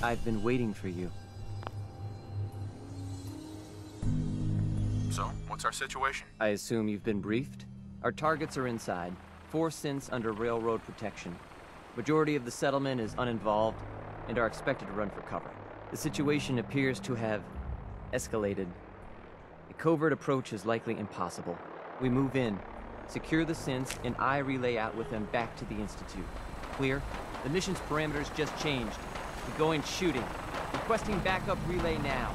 I've been waiting for you. So, what's our situation? I assume you've been briefed? Our targets are inside. Four synths under railroad protection. Majority of the settlement is uninvolved and are expected to run for cover. The situation appears to have escalated. A covert approach is likely impossible. We move in, secure the synths, and I relay out with them back to the Institute. Clear? The mission's parameters just changed. Going shooting. Requesting backup relay now.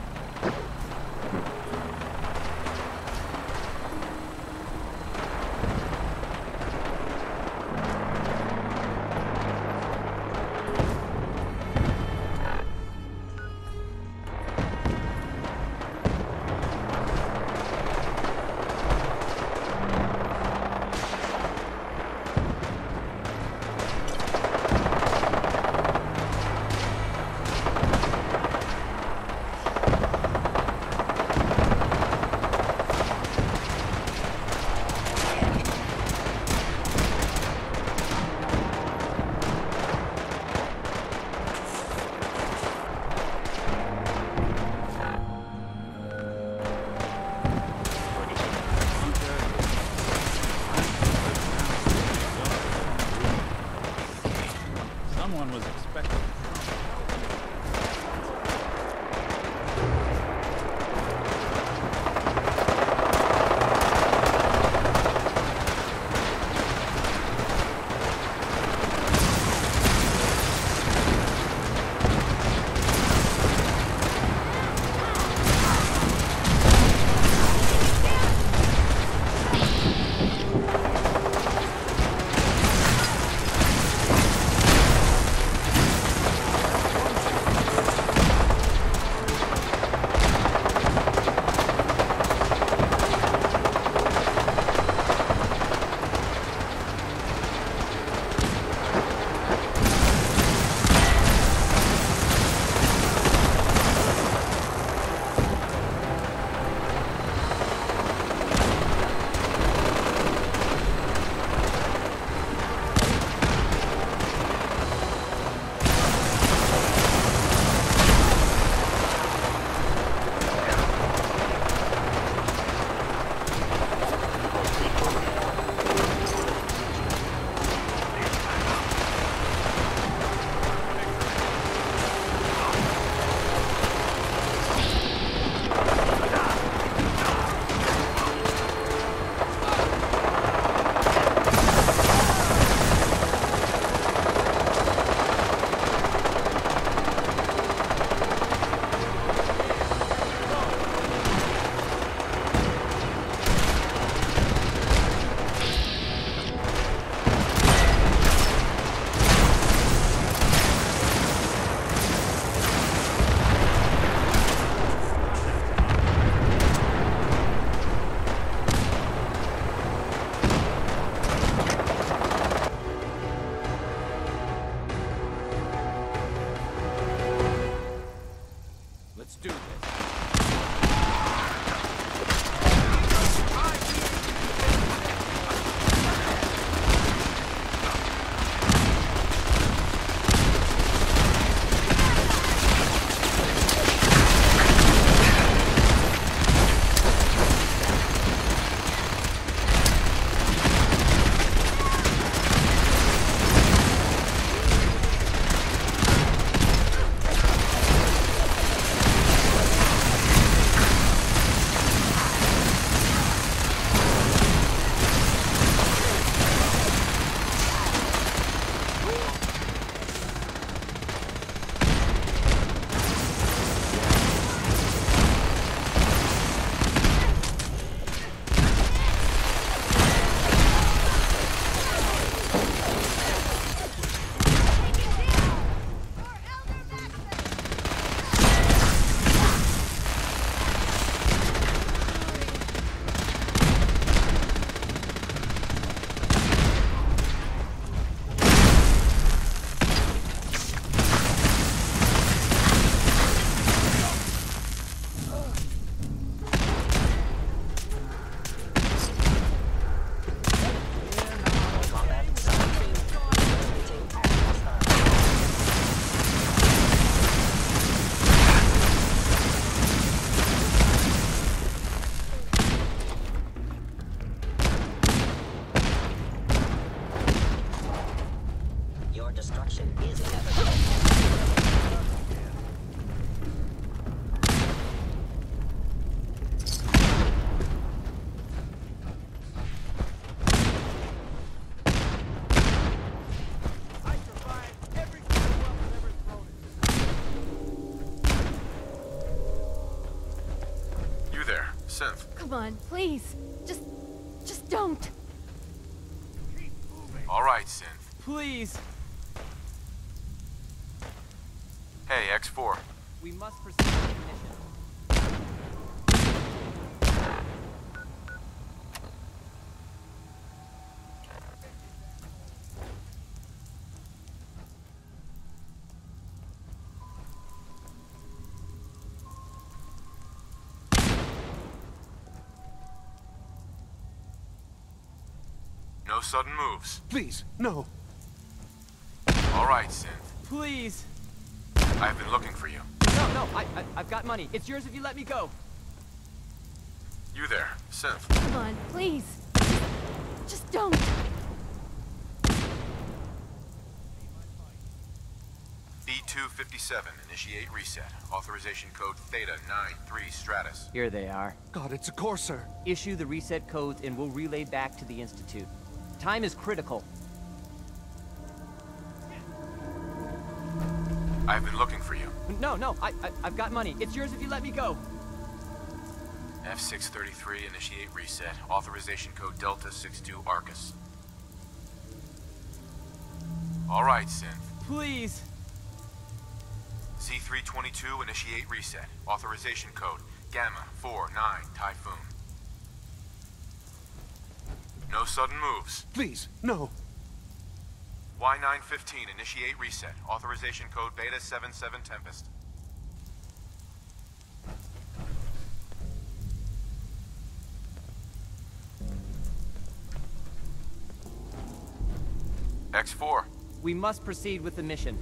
Someone was expecting Come on, please. Just... just don't. All right, Synth. Please! Hey, X4. We must proceed No sudden moves. Please, no. All right, Synth. Please! I've been looking for you. No, no, I, I, I've got money. It's yours if you let me go. You there, Synth. Come on, please. Just don't. B257, initiate reset. Authorization code Theta 93 Stratus. Here they are. God, it's a Courser. Issue the reset codes and we'll relay back to the Institute. Time is critical. I've been looking for you. No, no, I, I, I've got money. It's yours if you let me go. F633, initiate reset. Authorization code Delta 62 Arcus. All right, Synth. Please! Z322, initiate reset. Authorization code Gamma 49 Typhoon. No sudden moves. Please, no. Y915, initiate reset. Authorization code Beta 77 Tempest. X4. We must proceed with the mission.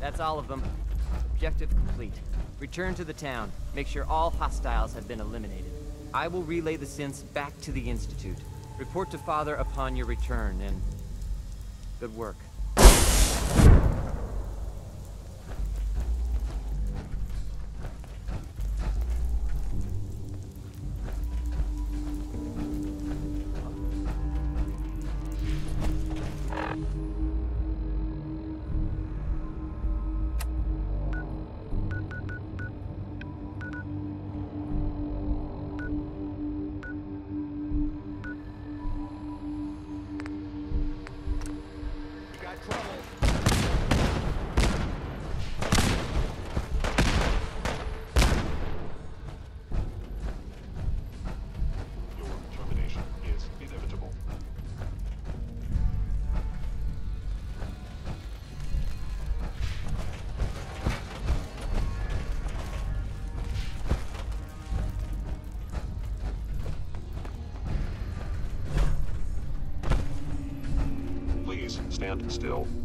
That's all of them. Objective complete. Return to the town. Make sure all hostiles have been eliminated. I will relay the synths back to the Institute. Report to Father upon your return, and... Good work. Stand still.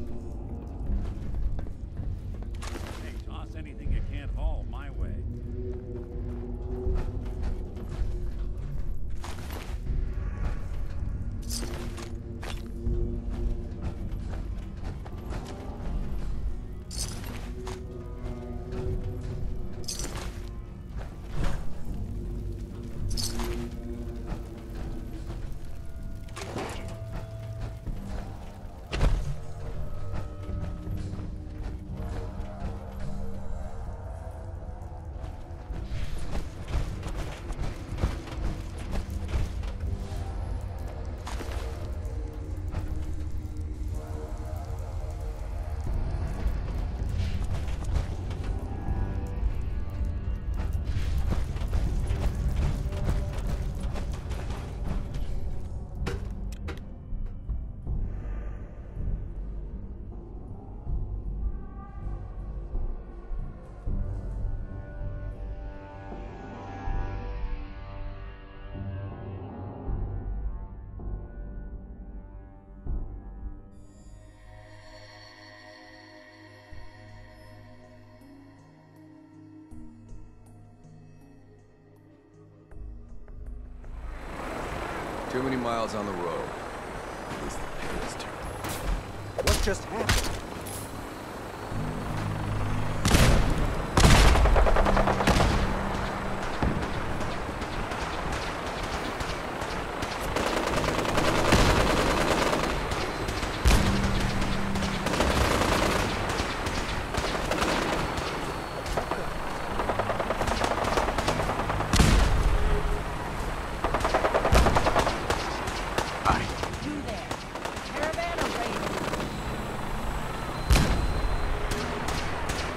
Too many miles on the road.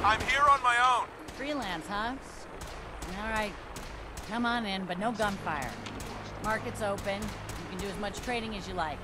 I'm here on my own. Freelance, huh? All right. Come on in, but no gunfire. Market's open. You can do as much trading as you like.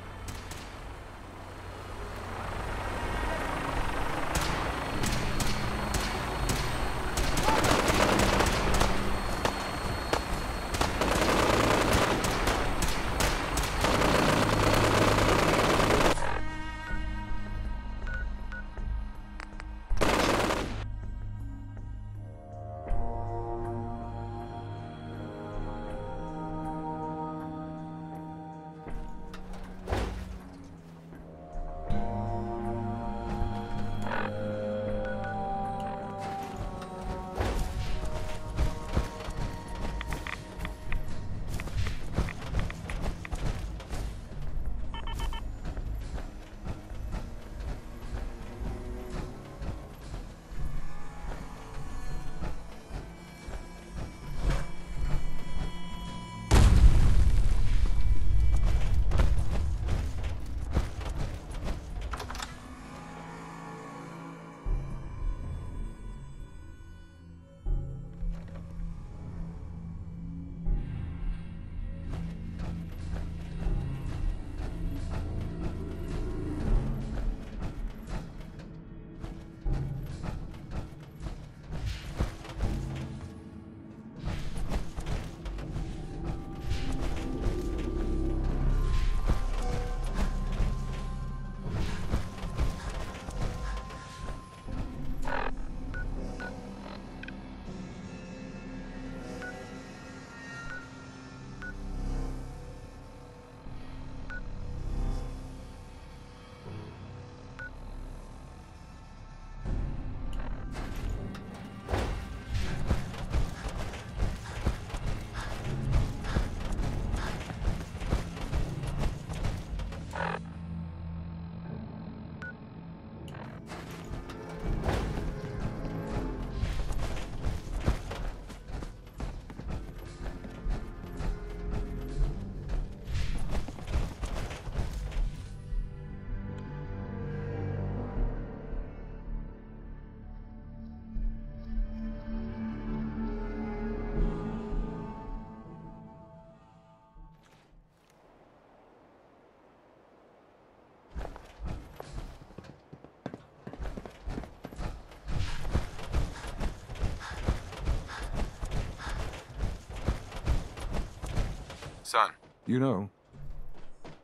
Son, You know,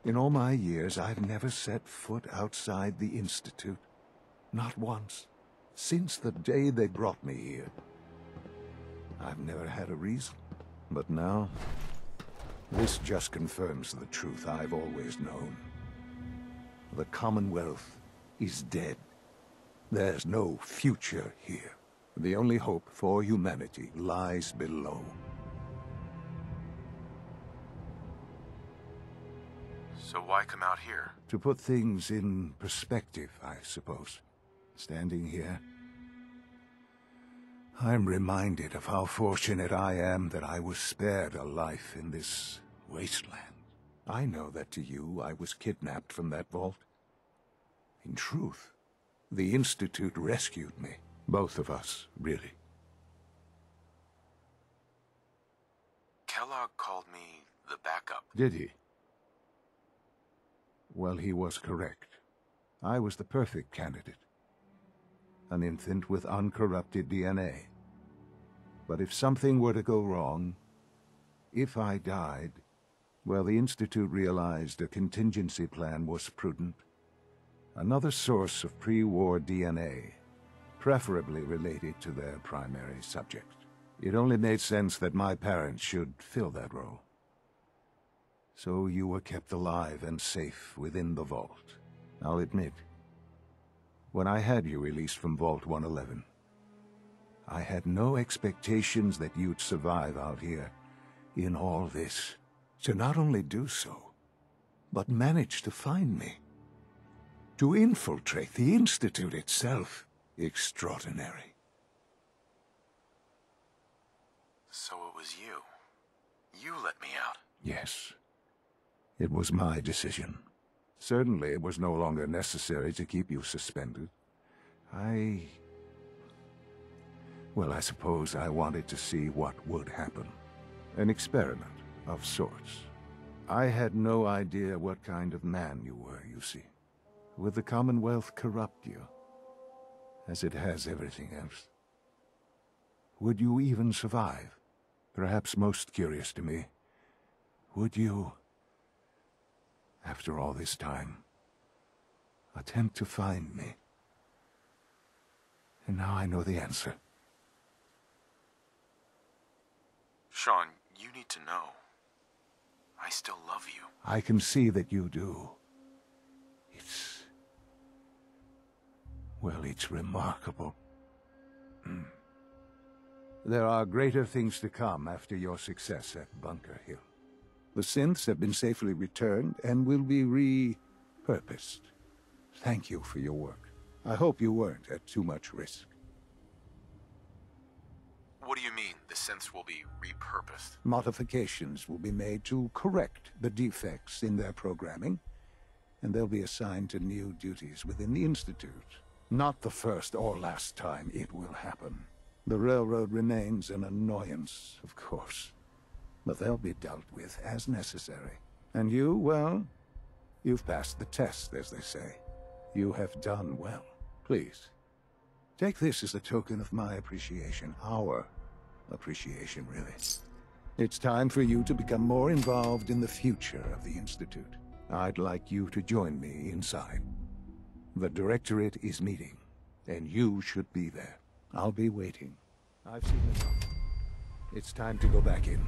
in all my years, I've never set foot outside the Institute. Not once. Since the day they brought me here. I've never had a reason. But now, this just confirms the truth I've always known. The Commonwealth is dead. There's no future here. The only hope for humanity lies below. So why come out here? To put things in perspective, I suppose. Standing here, I'm reminded of how fortunate I am that I was spared a life in this wasteland. I know that to you, I was kidnapped from that vault. In truth, the Institute rescued me. Both of us, really. Kellogg called me the backup. Did he? Well, he was correct. I was the perfect candidate. An infant with uncorrupted DNA. But if something were to go wrong, if I died, well, the Institute realized a contingency plan was prudent. Another source of pre-war DNA, preferably related to their primary subject. It only made sense that my parents should fill that role. So you were kept alive and safe within the vault. I'll admit, when I had you released from Vault 111, I had no expectations that you'd survive out here in all this. To not only do so, but manage to find me. To infiltrate the Institute itself. Extraordinary. So it was you. You let me out. Yes. It was my decision. Certainly it was no longer necessary to keep you suspended. I... Well, I suppose I wanted to see what would happen. An experiment of sorts. I had no idea what kind of man you were, you see. Would the Commonwealth corrupt you? As it has everything else? Would you even survive? Perhaps most curious to me, would you, after all this time, attempt to find me? And now I know the answer. Shaun, you need to know. I still love you. I can see that you do. It's... Well, it's remarkable. Hmm. There are greater things to come after your success at Bunker Hill. The synths have been safely returned and will be repurposed. Thank you for your work. I hope you weren't at too much risk. What do you mean, the synths will be repurposed? Modifications will be made to correct the defects in their programming, and they'll be assigned to new duties within the Institute. Not the first or last time it will happen. The Railroad remains an annoyance, of course, but they'll be dealt with as necessary. And you, well, you've passed the test, as they say. You have done well. Please, take this as a token of my appreciation, our appreciation, really. It's time for you to become more involved in the future of the Institute. I'd like you to join me inside. The Directorate is meeting, and you should be there. I'll be waiting. I've seen enough. It's time to go back in.